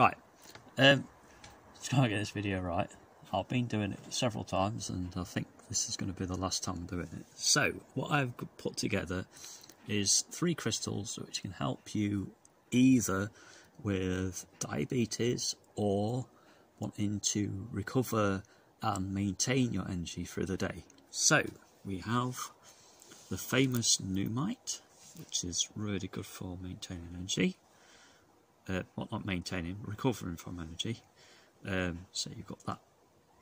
Right, um, let's try and get this video right. I've been doing it several times and I think this is going to be the last time I'm doing it. So, what I've put together is three crystals which can help you either with diabetes or wanting to recover and maintain your energy through the day. So, we have the famous Nuummite, which is really good for maintaining energy. Uh, well, not maintaining, recovering from energy. Um, so you've got that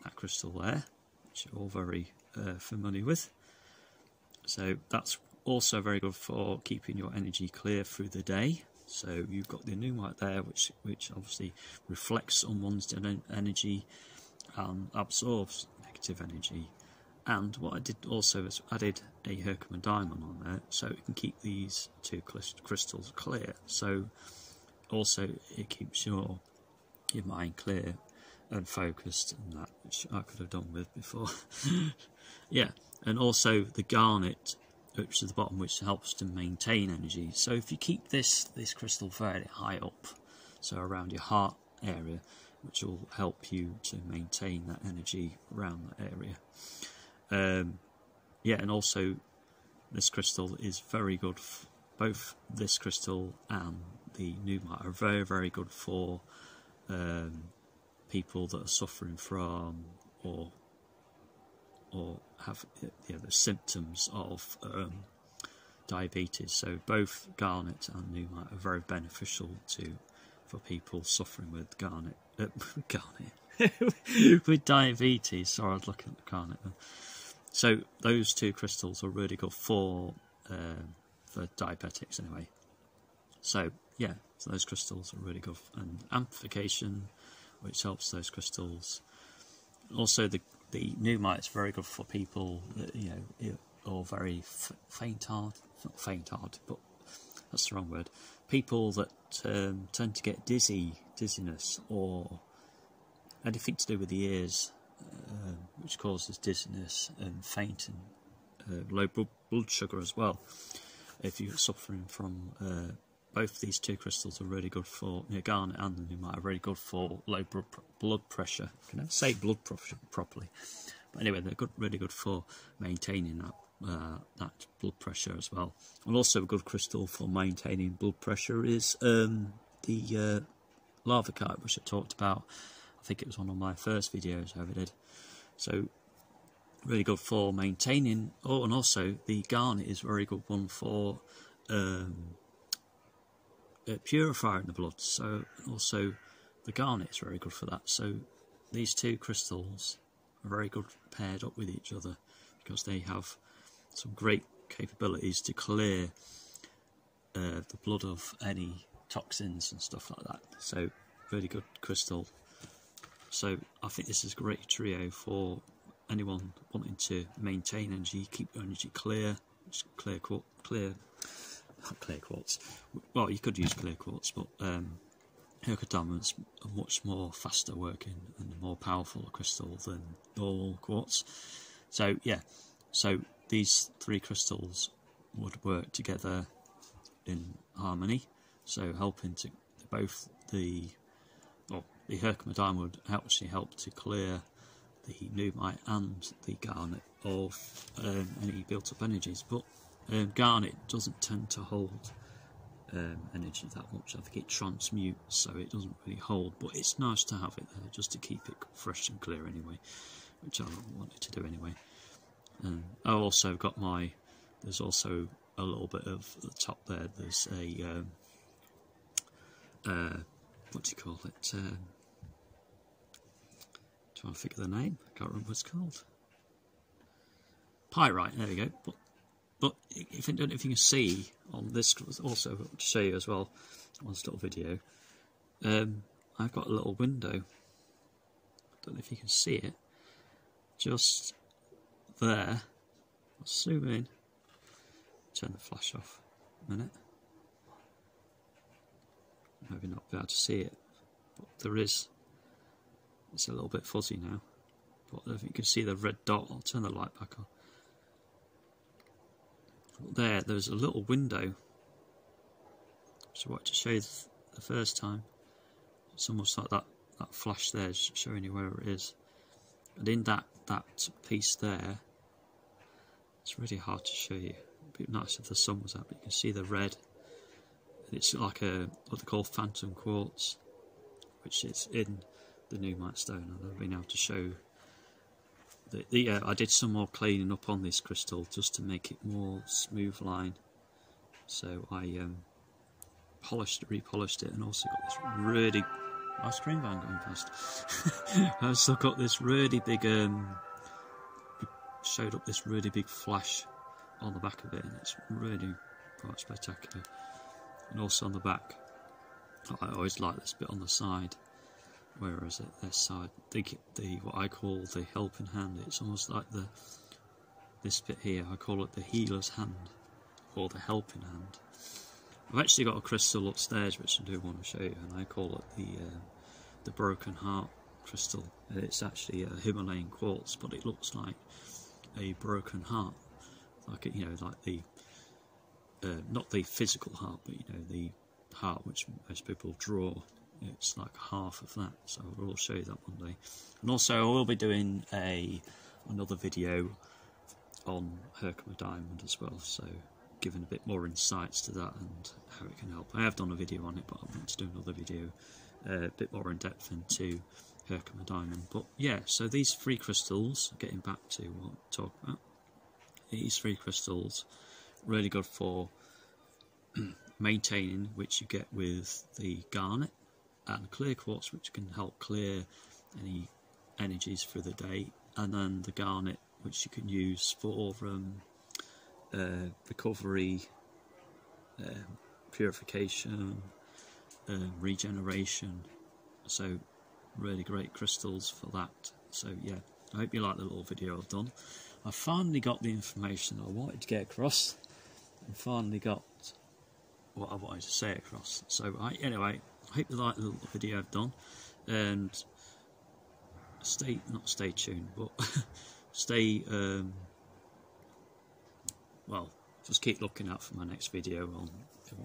that crystal there, which you're all very uh, familiar with. So that's also very good for keeping your energy clear through the day. So you've got the Nuummite there, which which obviously reflects someone's energy and absorbs negative energy. And what I did also is added a Herkimer diamond on there, so it can keep these two crystals clear. So also it keeps your your mind clear and focused and that, which I could have done with before. yeah, and also the garnet, which is the bottom, which helps to maintain energy. So if you keep this this crystal very high up, so around your heart area, which will help you to maintain that energy around that area. Um, yeah, and also this crystal is very good. both this crystal and the Nuummite are very, very good for um, people that are suffering from or or have yeah, the symptoms of um, diabetes. So both garnet and Nuummite are very beneficial to for people suffering with garnet uh, garnet with diabetes. Sorry, I was looking at the garnet. So those two crystals are really good for uh, for diabetics anyway. So yeah, so those crystals are really good and amplification, which helps those crystals. Also, the the Nuummite is very good for people that you know are very faint-hearted, not faint-hearted, but that's the wrong word. People that um, tend to get dizzy, dizziness, or anything to do with the ears, uh, which causes dizziness and fainting, uh, low blood sugar as well. If you're suffering from uh, both these two crystals are really good for you know, garnet and the Nuummite are really good for low blood pressure. I can say blood pressure properly, but anyway, they're good, really good for maintaining that uh, that blood pressure as well. And also a good crystal for maintaining blood pressure is um, the uh, Larvikite, which I talked about. I think it was one of my first videos I ever did. So really good for maintaining. Oh, and also the garnet is a very good one for um, uh, purifying the blood. So also the garnet is very good for that. So these two crystals are very good paired up with each other because they have some great capabilities to clear uh, the blood of any toxins and stuff like that. So really good crystal. So I think this is a great trio for anyone wanting to maintain energy, keep your energy clear, clear, clear clear quartz. Well, you could use clear quartz, but um, Herkimer a much more faster working and more powerful crystal than normal quartz. So yeah, so these three crystals would work together in harmony, so helping to both the well, the Herkimer diamond would actually help to clear the Nuummite and the garnet of um, any built up energies, but um, garnet doesn't tend to hold um, energy that much. I think it transmutes, so it doesn't really hold. But it's nice to have it there just to keep it fresh and clear anyway, which I wanted to do anyway. Um, I also got my. There's also a little bit of the top there. There's a um, uh, what do you call it? Um, trying to figure the name. I can't remember what it's called. Pyrite. There we go. But but if, I don't know if you can see on this, also to show you as well, on this little video, um, I've got a little window. I don't know if you can see it. Just there. I'll zoom in. Turn the flash off a minute. Maybe not be able to see it, but there is. It's a little bit fuzzy now. But if you can see the red dot, I'll turn the light back on there, there's a little window. So what to show you the first time. it's almost like that that flash there showing you where it is and in that that piece there it's really hard to show you it'd be nice if the sun was out but you can see the red it's like a what they call phantom quartz which is in the Nuummite Stone I've been able to show the, the uh, I did some more cleaning up on this crystal just to make it more smooth line. So I um, polished repolished it and also got this really ice cream van going past I also got this really big um, showed up this really big flash on the back of it and it's really quite spectacular. And also on the back I always like this bit on the side whereas at this side the, the what I call the helping hand. It's almost like the this bit here I call it the healer's hand or the helping hand. I've actually got a crystal upstairs which I do want to show you and I call it the uh, the broken heart crystal. It's actually a Himalayan quartz but it looks like a broken heart. Like you know like the uh, not the physical heart but you know the heart which most people draw it's like half of that so I will show you that one day. And also I will be doing a another video on Herkimer Diamond as well so giving a bit more insights to that and how it can help. I have done a video on it but I want to do another video uh, a bit more in depth into Herkimer Diamond. But yeah so these three crystals getting back to what I talk about these three crystals really good for maintaining which you get with the garnet and clear quartz which can help clear any energies for the day and then the garnet which you can use for um, uh, recovery um, purification um, regeneration. So really great crystals for that. So yeah I hope you like the little video I've done. I finally got the information I wanted to get across and finally got what I wanted to say across. So I, anyway I hope you like the little video I've done. And stay not stay tuned but stay um, well just keep looking out for my next video on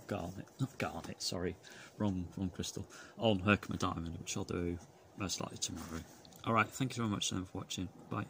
garnet not garnet sorry wrong wrong crystal on Herkimer diamond which I'll do most likely tomorrow. Alright thank you very much then for watching. Bye